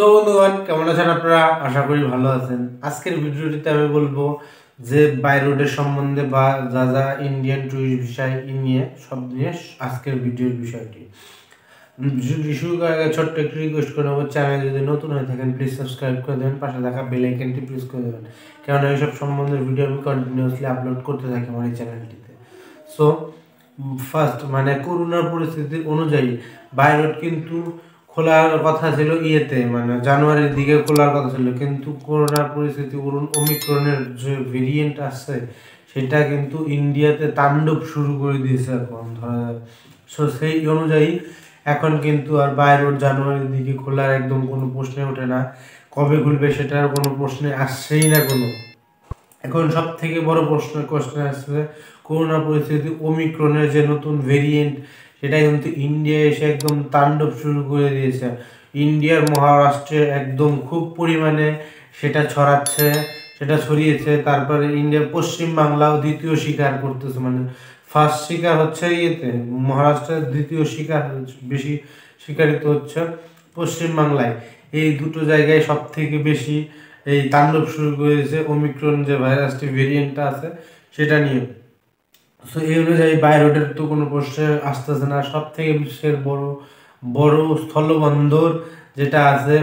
So বন্ধুগণ, কেমন আছেন আপনারা? আশা করি ভালো আছেন। আজকের ভিডিওটিতে আমি বলব যে বাই রোডের সম্বন্ধে বা যা যা ইন্ডিয়ান টুরিস্ট বিষয় নিয়ে, সব নিয়ে আজকের ভিডিওর বিষয়টি। শুরু করার আগে ছোট্ট একটু রিকোয়েস্ট করে নেব। চ্যানেল যদি নতুন হয়ে থাকেন প্লিজ সাবস্ক্রাইব করে দেবেন। পাশে থাকা বেল আইকনটি করে দেবেন। কেননা এইসব সম্বন্ধে ভিডিও আমি কন্টিনিউয়াসলি আপলোড করতে থাকি আমার এই চ্যানেলটিতে সো ফার্স্ট মানে করোনার পরিস্থিতির অনুযায়ী বাই রোড কিন্তু খোলার কথা ছিল ইয়েতে মানে জানুয়ারির দিকে খোলার কথা ছিল, কিন্তু করোনার পরিস্থিতি বলুন, ওমিক্রনের যে ভেরিয়েন্ট আসছে সেটা কিন্তু ইন্ডিয়াতে তাণ্ডব শুরু করে দিয়েছে এখন, ধরা সো সেই অনুযায়ী এখন কিন্তু আর বাইরের জানুয়ারির দিকে খোলার একদম কোনো প্রশ্নে ওঠে না। কবে খুলবে সেটার কোনো প্রশ্নে আসছেই না কোনো। এখন সব থেকে বড় প্রশ্ন কোশ্চেন আসছে করোনা পরিস্থিতি ওমিক্রনের যে নতুন ভেরিয়েন্ট সেটা কিন্তু ইন্ডিয়া এসে একদম তাণ্ডব শুরু করে দিয়েছে। ইন্ডিয়ার মহারাষ্ট্রে একদম খুব পরিমাণে সেটা ছড়াচ্ছে, সেটা ছড়িয়েছে, তারপরে ইন্ডিয়ার পশ্চিম বাংলাও দ্বিতীয় শিকার করতেছে মানে ফার্স্ট শিকার হচ্ছে ইয়েতে মহারাষ্ট্রের দ্বিতীয় শিকার বেশি শিকারিত হচ্ছে পশ্চিমবাংলায়। এই দুটো জায়গায় সব থেকে বেশি এই তাণ্ডব শুরু করেছে ওমিক্রন যে ভাইরাসটি ভেরিয়েন্টটা আছে, সেটা নিয়ে। সো এই অনুযায়ী বাইরোডের তো কোনো প্রশ্নে আসতেছে না। সব থেকে বিশ্বের বড় বড় স্থলবন্দর যেটা আছে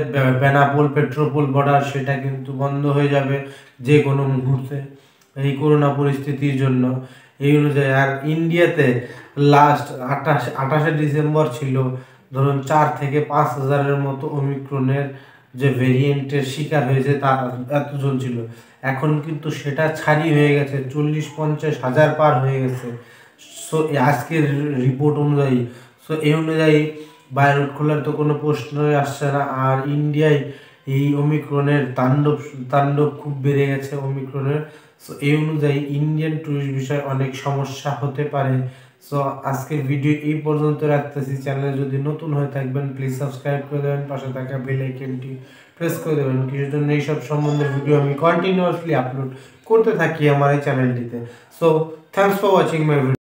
বেনাপোল, পেট্রোপোল বর্ডার সেটা কিন্তু বন্ধ হয়ে যাবে যে কোনো মুহূর্তে এই করোনা পরিস্থিতির জন্য। এই অনুযায়ী, আর ইন্ডিয়াতে লাস্ট আঠাশ, আঠাশে ডিসেম্বর ছিল, ধরুন চার থেকে পাঁচ হাজারের মতো অমিক্রনের যে ভেরিয়েন্টের শিকার হয়েছে তার এতজন ছিল। এখন কিন্তু সেটা ছাড়ি হয়ে গেছে, চল্লিশ পঞ্চাশ হাজার পার হয়ে গেছে। সো আজকের রিপোর্ট অনুযায়ী সো এই অনুযায়ী বায়োরোড খোলার তো কোনো প্রশ্নই আসছে না। আর ইন্ডিয়ায় এই অমিক্রনের তাণ্ডব তাণ্ডব খুব বেড়ে গেছে অমিক্রনের সো এই অনুযায়ী ইন্ডিয়ান টুরিস্ট বিষয়ে অনেক সমস্যা হতে পারে। সো আজকের ভিডিও এই পর্যন্ত রাখতেছি। চ্যানেল যদি নতুন হয়ে থাকবেন প্লিজ সাবস্ক্রাইব করে দেবেন, পাশে থাকা বেল আইকনটি প্রেস করে দেবেন। কিছুর জন্য এইসব সম্বন্ধে ভিডিও আমি কন্টিনিউয়াসলি আপলোড করতে থাকি আমার এই চ্যানেলটিতে so thanks for watching my